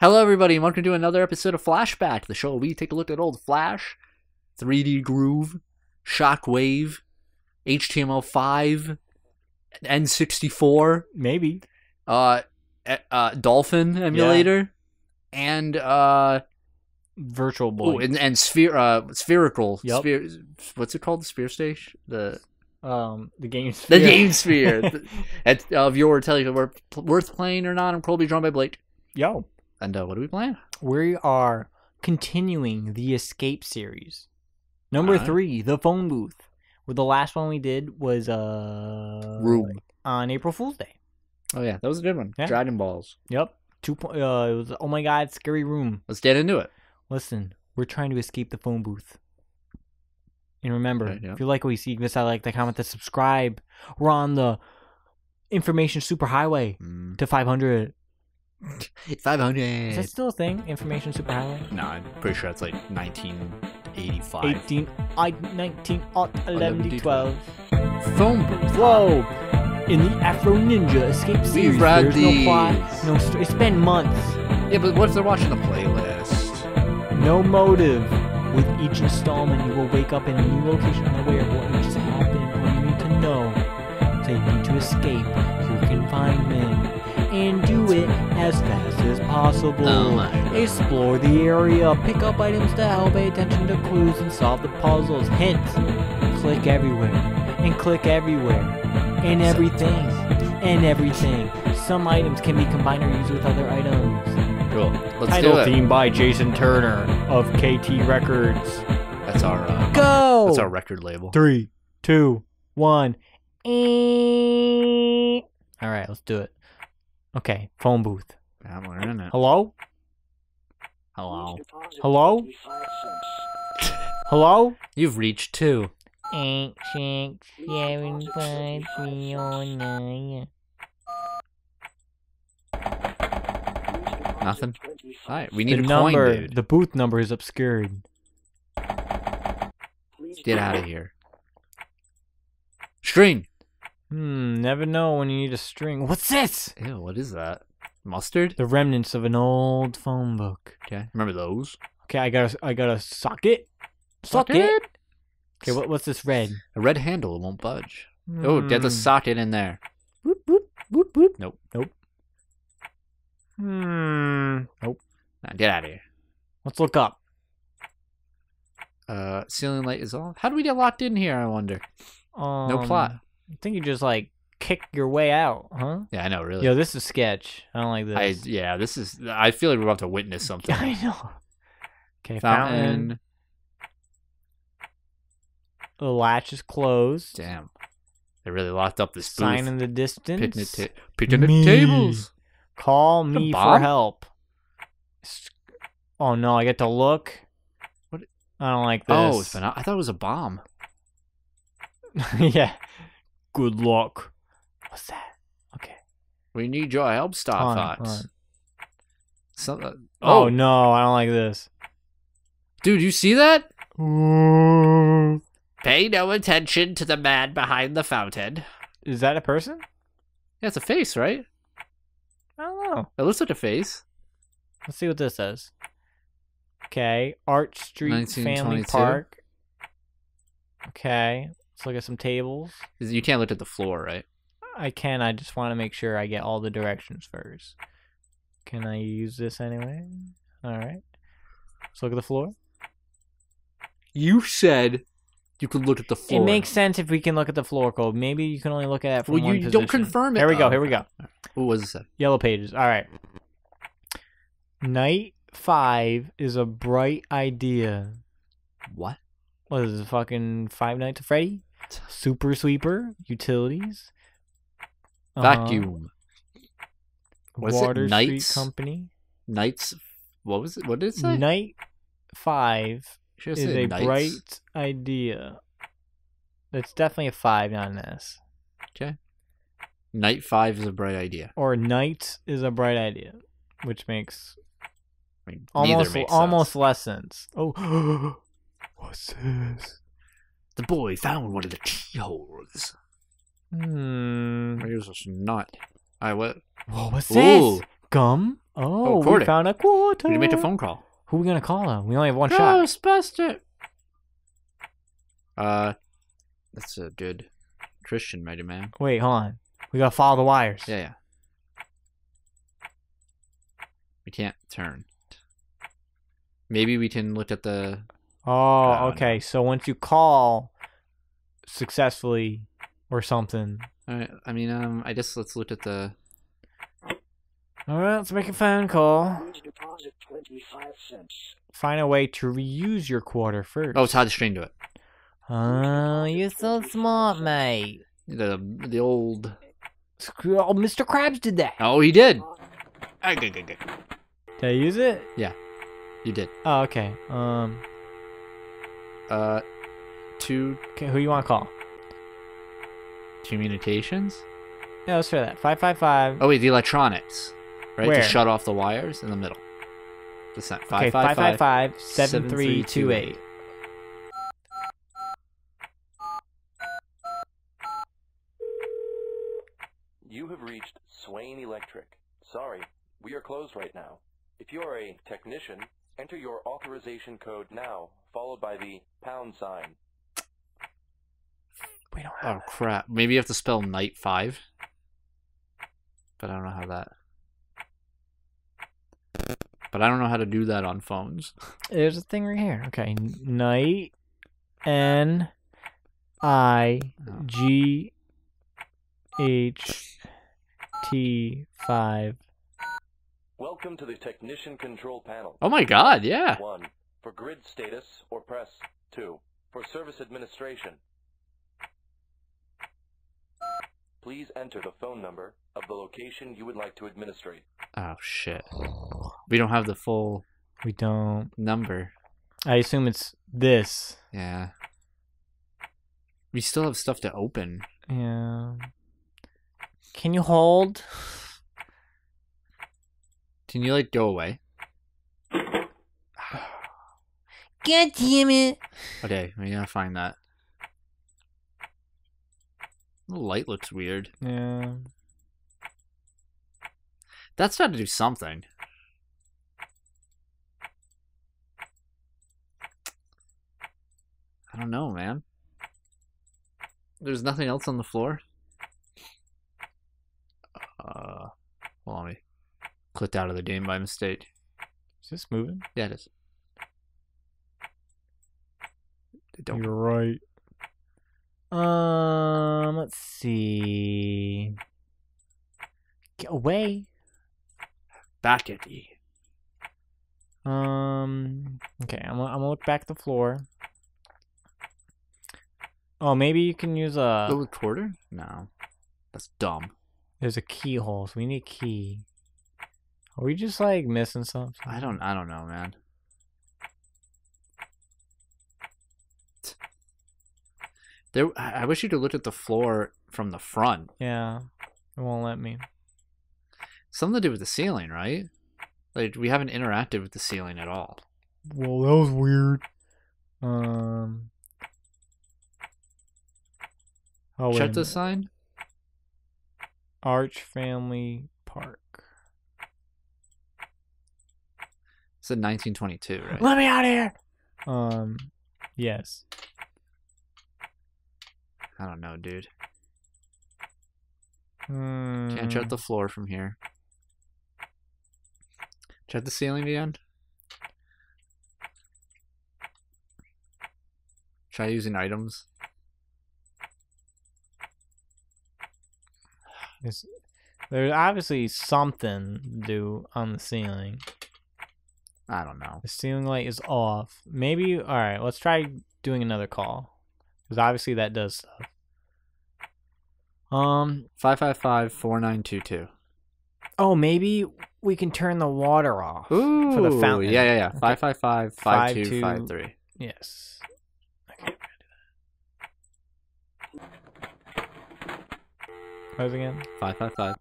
Hello, everybody, and welcome to another episode of Flashback, the show where we take a look at old Flash, 3D Groove, Shockwave, HTML5, N64, Maybe. uh, uh, Dolphin emulator, and uh, Virtual Boy. oh, and, and sphere, uh, spherical, Yup. sphere, what's it called? The Sphere Station, the um, the game. the Sphere. Game Sphere. The- At, uh, viewer, tell you worth playing or not. I'm Colby, drawn by Blake, Yo, and uh, what are we playing? we are continuing the Escape series. Number three, the phone booth. Well, the last one we did was uh Room. on April Fool's Day. Oh yeah, that was a good one. Yeah. Dragon Balls. Yep. Two. po- Uh, it was oh my god, scary room. Let's get into it. Listen, we're trying to escape the phone booth. And remember, Okay, yeah. if you like what you see, us a like, the comment, the subscribe. We're on the information superhighway Mm. to 500. Five Is that still a thing? Information superhighway? No, I'm pretty sure it's like 1985. 18, I, 19, aught, 11, 12. Phone booth. Whoa! In the Afro Ninja Escape series, read there's no plot, no story. It's been months. Yeah, but what if they're watching the playlist? No motive. With each installment, you will wake up in a new location unaware of what just happened. All you need to know is that you need to escape your confinement and do it as fast as possible. Oh. Explore the area, pick up items to help, pay attention to clues, and solve the puzzles. Hint: click everywhere and click everywhere and everything and everything. Some items can be combined or used with other items. Cool. Let's Title do it. theme by Jason Turner of KT Records. That's our uh, Go! that's our record label. Three, two, one. All right, let's do it. Okay, phone booth. Yeah, we're in it. Hello? Hello. Hello? Hello? You've reached two. Eight, six, seven, five, three, oh, nine. Nothing. All right, we need The need a number, coin, dude. the booth number is obscured. Get out of here. String. Hmm, never know when you need a string. What's this? Ew, what is that? Mustard? The remnants of an old phone book. Okay, remember those? Okay, I got a, I got a socket. Socket. Okay, what, what's this red? A red handle it won't budge. Oh, get the Hmm. socket in there. Boop, boop, boop, boop. Nope. Nope. Hmm. Nope. Nah, get out of here. Let's look up. Uh, ceiling light is off. How do we get locked in here? I wonder. Um, No plot. I think you just like kick your way out, huh? Yeah, I know. Really. Yo, this is sketch. I don't like this. I yeah. This is. I feel like we're about to witness something. I know. Okay, fountain. Fountain. The latch is closed. Damn. They really locked up this Sign booth. in the distance. Picnic, ta- picnic Me. tables. Call The me for help. Oh no, I get to look. What? I don't like this. Oh, it's been. I thought it was a bomb. yeah. Good luck. What's that? Okay. We need your help, Star Hold on, Fox. hold on. Some- uh, Oh. oh, no, I don't like this. dude, you see that? Pay no attention to the man behind the fountain. Is that a person? Yeah, it's a face, right? I don't know. It looks like a face. Let's see what this says. Okay, Arch Street Family 1922. Park. Okay, let's look at some tables. You can't look at the floor, right? I can. I just want to make sure I get all the directions first. Can I use this anyway? All right. Let's look at the floor. You said you could look at the floor. It makes sense if we can look at the floor code. Maybe you can only look at it from Well, one you position. don't confirm it. Here we go. Here we go. What was it? say? Yellow pages. All right. Night five is a bright idea. What? What is it? Fucking Five Nights at Freddy? Super Sweeper utilities. Vacuum. Um, is it? Water Knights? Street Company. Knights. What was it? What did it say? Night five is a knights. bright idea. It's definitely a five, not an S. Okay. Night five is a bright idea. Or night is a bright idea, which makes I mean, almost almost sense. less sense. Oh, what's this? The boy found one of the keyholes. Hmm. Here's a nut. Alright, what? Whoa, what's Ooh. this? Gum? Oh, oh we found a quarter. We made a phone call. Who are we gonna call him? We only have one shot. Ghostbuster. Uh, that's a good Christian mighty man. Wait, hold on. We gotta follow the wires. Yeah, yeah. We can't turn. Maybe we can look at the. Oh, Oh, okay. So once you call successfully or something. Alright, I mean, um, I guess let's look at the. All right, let's make a phone call. Deposit 25 cents. Find a way to reuse your quarter first. Oh, it's tie the string to it. Oh, you're so smart, mate. The the old. Oh, Mr. Krabs did that. Oh, he did. Ah, good, good, good. Did I use it? Yeah, you did. Oh, okay. Um, Uh, two. Who you want to call? communications. Yeah, let's try that. Five five five. Oh wait, the electronics, right? Where? To shut off the wires in the middle. The set. Okay, Five five five five five. five seven three two eight. You have reached Swain Electric. Sorry, we are closed right now. If you are a technician, enter your authorization code now, followed by the pound sign. We don't oh, have. Oh crap! Maybe you have to spell night five. But I don't know how that. But I don't know how to do that on phones. There's a thing right here. Okay, night N I Oh. G H T five. Welcome to the Technician Control Panel. Oh my god! Yeah. 1. For grid status, or press 2. For service administration. Please enter the phone number of the location you would like to administrate. Oh shit. We don't have the full We don't. number. I assume it's this. Yeah. We still have stuff to open. Yeah. Can you hold? Can you like go away? God damn it! Okay, we gotta find that. The light looks weird. Yeah. That's got to do something. I don't know, man. There's nothing else on the floor. Uh, hold on, we clicked out of the game by mistake. Is this moving? Yeah, it is. Don't. You're right. Um, let's see. Get away. Back at the. Um. Okay, I'm gonna, I'm gonna look back at the floor. Oh, maybe you can use a. the recorder? No, that's dumb. There's a keyhole, so we need a key. Are we just like missing something? I don't. I don't know, man. There. I wish you could look at the floor from the front. Yeah, it won't let me. Something to do with the ceiling, right? Like we haven't interacted with the ceiling at all. Well, that was weird. Um. Oh, Check the sign. Arch Family Park. It's in 1922, right? Let me out of here. Um. Yes. I don't know, dude. Hmm. Can't check the floor from here. Check the ceiling again. Try using items. There's, there's obviously something to do on the ceiling. I don't know. The ceiling light is off. Maybe. All right. Let's try doing another call. Because obviously that does stuff. Um. Five five five four nine two two. Oh, maybe we can turn the water off Ooh, for the fountain. Yeah, yeah, yeah. Okay. Five five five five two five three. Yes. Okay. Close again. Five five five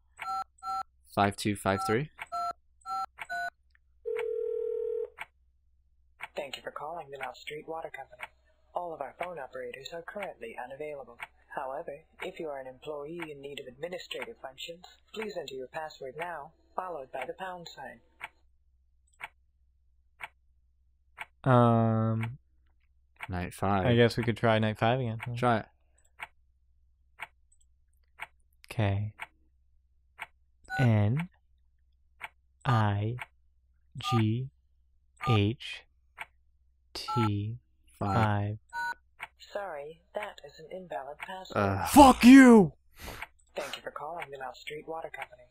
five two five three. Thank you for calling the Mount Street Water Company. All of our phone operators are currently unavailable. However, if you are an employee in need of administrative functions, please enter your password now, followed by the pound sign. Um, night five. I guess we could try night five again. Huh? Try it. Okay. N I G H T Five. five. Sorry, that is an invalid password. Uh, Fuck you! Thank you for calling the Mount Street Water Company.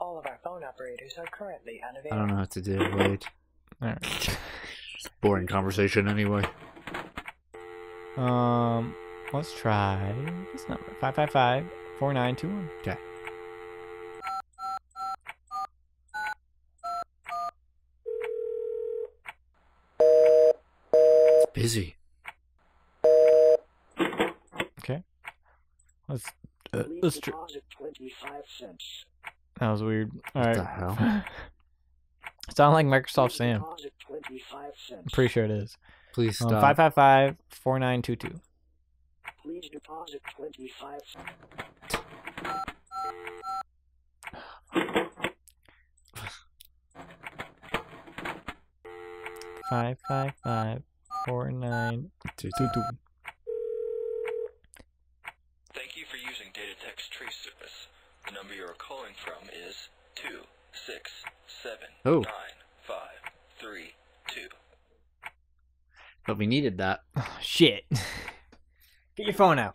All of our phone operators are currently unavailable. I don't know what to do. Wait. Alright. Boring conversation anyway. Um, let's try this number five five five four nine two one. Okay. It's busy. Okay. Let's uh, let's tr- cents. That was weird. All What right. the hell? Sound like Microsoft Sam. Deposit 25 cents. I'm pretty sure it is. Please Um, stop. five five five four nine two two. Please deposit 25 cents. Five five five four nine Two, two two. Thank you for using Datatex Trace Service. The number you are calling from is two six seven Oh. nine five three two. But we needed that. Oh, shit. Get your phone out.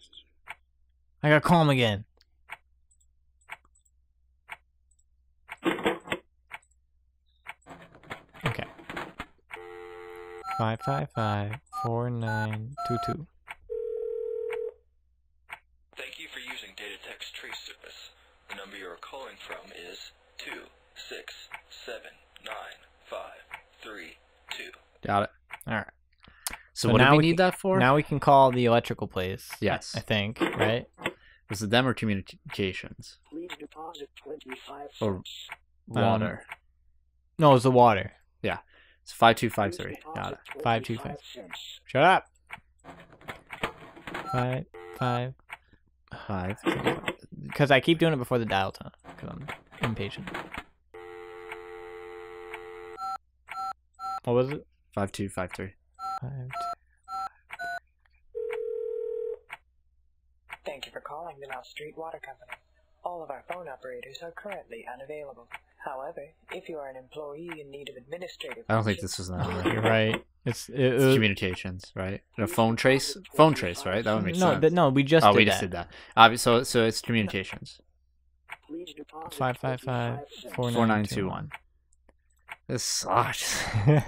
I gotta call him again. Five five five four nine two two. Thank you for using Datatex Trace Service. The number you are calling from is two six seven nine five three two. Got it. All right. So, So what do now we we need that for? Now we can call the electrical place. Yes. I think right. Was it them or communications? Please deposit 25 Or cents. Um, water. No, it's the water. It's five two five three. Please Got it. deposit Five, two, 25 five. cents. Shut up. Five five. Five. Because I keep doing it before the dial tone. Because I'm impatient. What was it? Five two five three. Five, Thank you for calling the Mount Street Water Company. All of our phone operators are currently unavailable. However, if you are an employee in need of administrative I don't think this was the two. You're right. It's it, It's it- communications, right? A phone trace. Phone trace, right? That would make no, sense. th- no, we just oh, did we that. just did that. Obvi- so, so it's communications. please deposit Five five five 25 cents. four Four nine nine two two one. one. This sucks.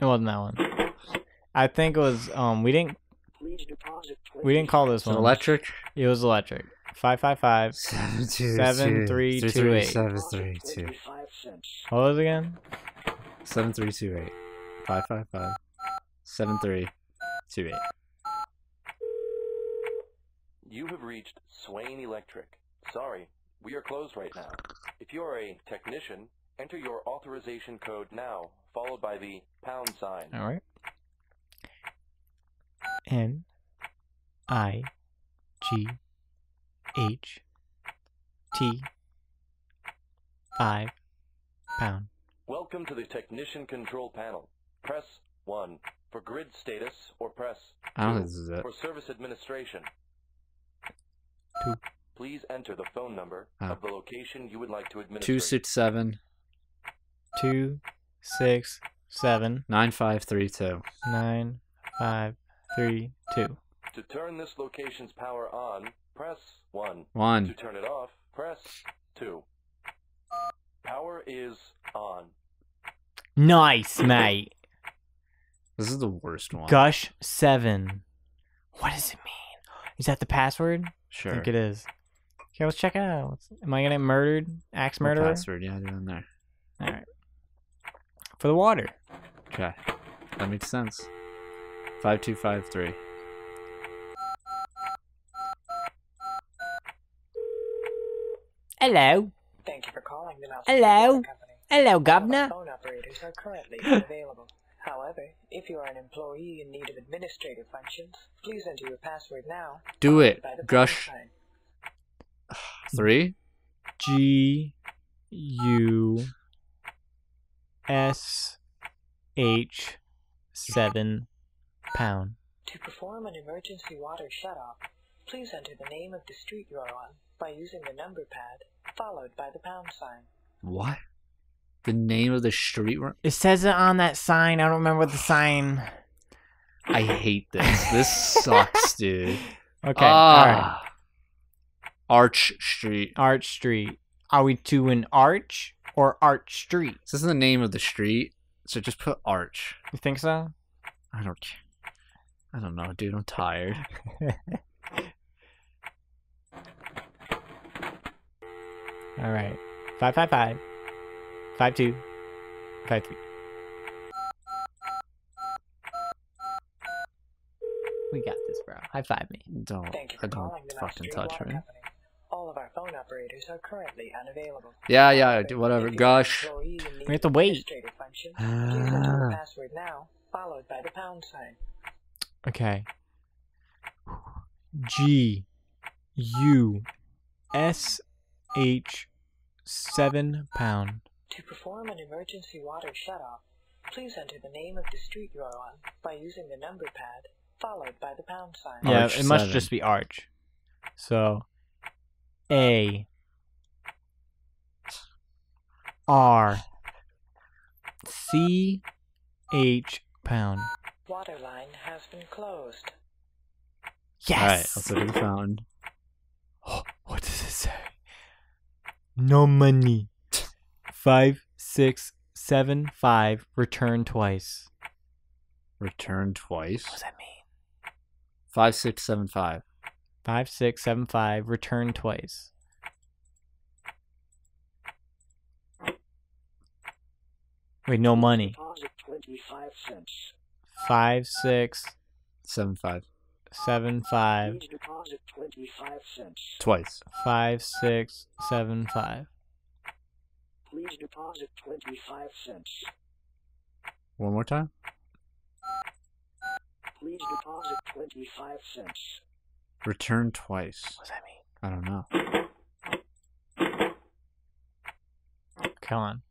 It wasn't that one. I think it was um we didn't we didn't call this one. electric. It was electric. Five five five. Seven two Seven, two- three, three, two, three, eight. seven, three, two. 25 cents. What was it again? Seven three two eight. Five five five. Seven three two eight. You have reached Swain Electric. Sorry, we are closed right now. If you are a technician, enter your authorization code now, followed by the pound sign. All right. N I G H T five pound. Welcome to the Technician Control Panel. Press 1 for grid status or press I don't 2 think this is it. for service administration. Two. Please enter the phone number Oh. of the location you would like to administrate. Two six seven Two six seven nine five three two. nine five three two. To turn this location's power on, press 1. 1. To turn it off, press 2. Power is on. Nice, mate. This is the worst one. Gush seven. What does it mean? Is that the password? Sure. I think it is. Okay, let's check it out. Let's- Am I gonna get murdered? Axe What murderer? Password. Yeah, do it in there. All right. For the water. Okay. That makes sense. Five two five three. Hello. Thank you for calling the Mount Street Hello? Company. Hello, All our governor. phone operators are currently unavailable. However, if you are an employee in need of administrative functions, please enter your password now. Do it, by the pound Gush. sign. Three. G U S H seven pound. To perform an emergency water shutoff, please enter the name of the street you're on by using the number pad, followed by the pound sign. What? The name of the street? we're- It says it on that sign. I don't remember what the sign. I hate this. This sucks, dude. Okay, all right. Ah. Arch Street. Arch Street. Are we to an arch or Arch Street? This is the name of the street, so just put Arch. You think so? I don't. ca- I don't know, dude. I'm tired. All right. Five five five. Five two. Five three. We got this, bro. High five me. Don't. Thank you I don't calling the Mass fucking touch me. Company. All of our phone operators are currently unavailable. Yeah, yeah. Do Whatever. if Gosh. employee in need We have to wait. administrative function, please enter your Ah. password now, followed by the pound sign. Okay. G U S H seven pound. To perform an emergency water shutoff, please enter the name of the street you are on by using the number pad, followed by the pound sign. Yeah, Arch it must seven. just be arch. So A R C H pound. Water line has been closed. Yes. All right. That's what we found. Oh, what does it say? No money. Five, six, seven, five. Return twice. Return twice. What does that mean? Five, six, seven, five. Five, six, seven, five. Return twice. Wait, no money. Deposit 25 cents. Five, six, Seven, five. seven, five. Please deposit 25 cents. Twice. Five, six, seven, five. Please deposit 25 cents. One more time. Please deposit 25 cents. Return twice. What does that mean? I don't know. Come on.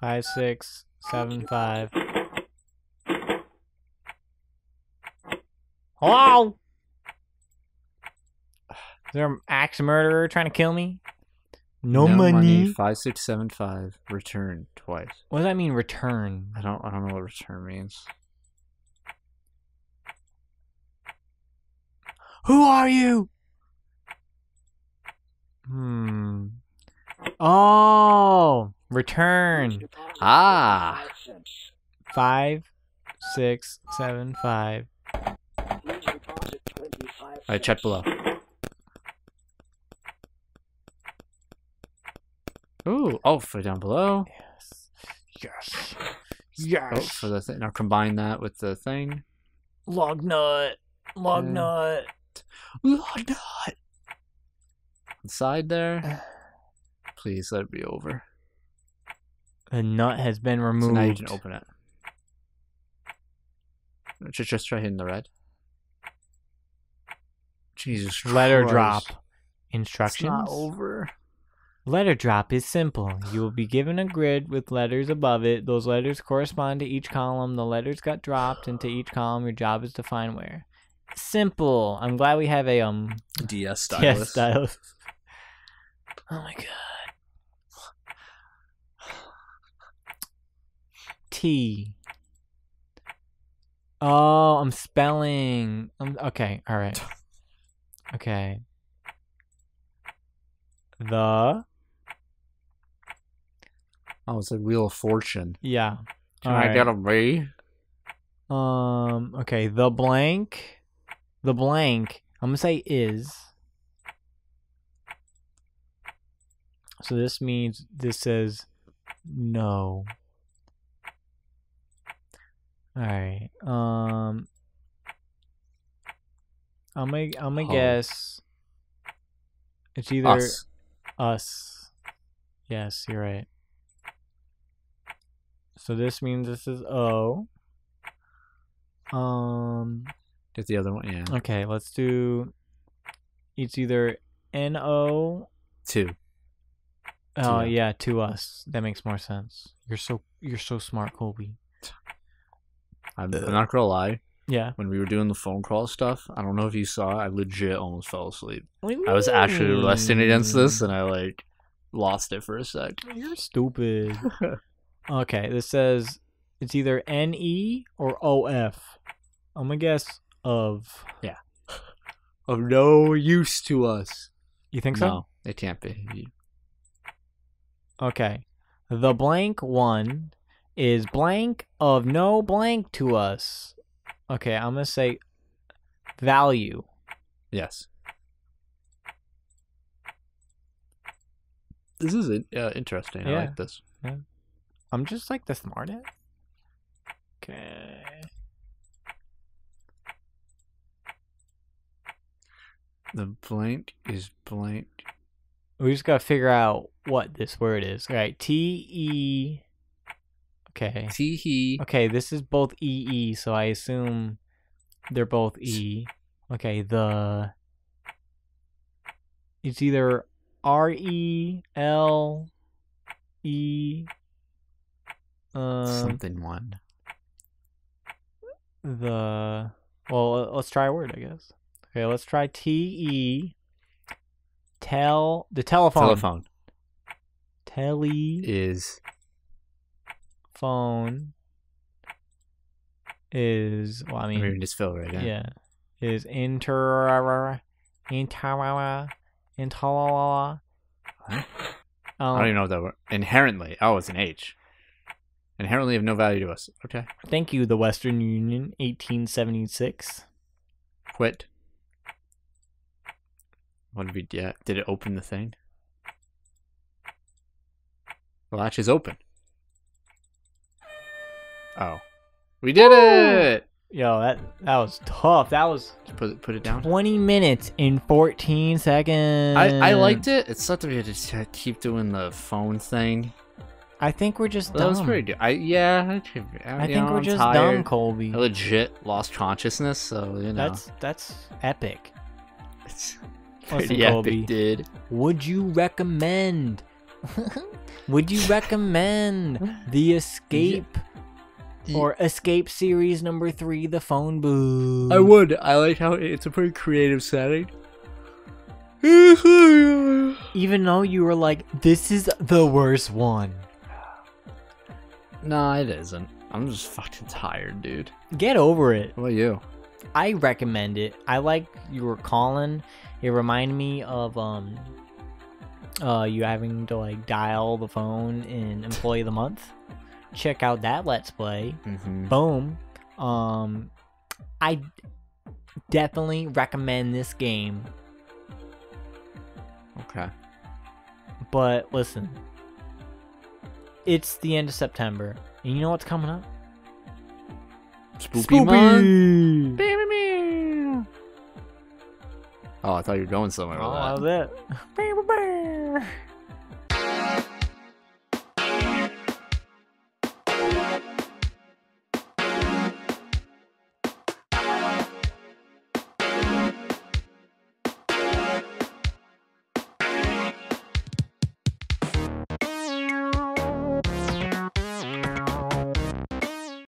Five, six, seven, five. Hello? Is there an axe murderer trying to kill me? No, money. Five, six, seven, five. Return twice. What does that mean, return? I don't. I don't know what return means. Who are you? Hmm. Oh, return. Ah. Five, six, seven, five. Please deposit 25 All right. Check below. Ooh. Oh, for down below. Yes. Yes. Oh, yes. Oh, for the thing. Now combine that with the thing. Log nut. Log Okay. nut. Log nut. Inside there. Please let it be over. The nut has been So removed. now you can open it. Just, just try hitting the red. Jesus Letter Christ. drop. It's Instructions. not over. Letter drop is simple. You will be given a grid with letters above it. Those letters correspond to each column. The letters got dropped into each column. Your job is to find where. Simple. I'm glad we have a um DS stylus. yes stylus. Oh my god. T. Oh, I'm spelling. Um, okay, all right. Okay. The Oh, it's a Wheel of Fortune. yeah. Can All I right. get a B? Um. Okay. The blank. The blank. I'm gonna say is. So this means this says no. All right. Um. I'm gonna I'm gonna guess. It's either Us. us. Yes, you're right. So this means this is O. Um. Get the other one. Yeah. Okay, let's do. It's either N O Two. Oh yeah, to us. That makes more sense. You're so you're so smart, Colby. I'm, I'm not gonna lie. Yeah. When we were doing the phone call stuff, I don't know if you saw. I legit almost fell asleep. I was actually resting against this, and I like lost it for a sec. Oh, you're stupid. okay, this says it's either NE or OF. I'm gonna guess of. Yeah. Of no use to us. You think so? No, it can't be. Okay. The blank one is blank of no blank to us. Okay, I'm gonna say value. Yes. This is uh, interesting. I like this. I'm just like the smartest. Okay. The blank is blank. We just gotta figure out what this word is. All right, T E. Okay. Tee hee. Okay, this is both E E, so I assume they're both E. Okay, the. It's either R E L E. Um, Something one. the well let's try a word i guess okay let's try t-e tell the telephone Telephone telephone is is well i mean just fill right in. yeah is inter inter inter What? I um, don't even know what that word. Inherently. Oh, it's an H. Inherently of no value to us. Okay. thank you the western union 1876 Quit. What did we get? Did it open the thing? The latch is open. Oh. We did it! yo that that was tough that was Just Put it, put it down. 20 minutes in 14 seconds. I, I liked it. It sucked that we had to t- keep doing the phone thing. I think we're just That dumb. was pretty good. I yeah. I, I think know, we're I'm just tired. dumb, Colby. I legit lost consciousness, so you know. That's that's epic. it's Listen, pretty Colby. epic, dude. Would you recommend? Would you recommend the Escape or Escape Series number three, The Phone Booth? I would. I like how it's a pretty creative setting. Even though you were like, this is the worst one. no, it isn't. I'm just fucking tired, dude. Get over it. What about you? I recommend it. I like you were calling. It reminded me of um uh you having to like dial the phone in employee of the month. Check out that let's play. Mm-hmm. Boom. Um I definitely recommend this game, Okay. but listen. It's the end of September. And you know what's coming up? Spooky, month. Baby meow. Oh, I thought you were going somewhere with Oh, that. that was it.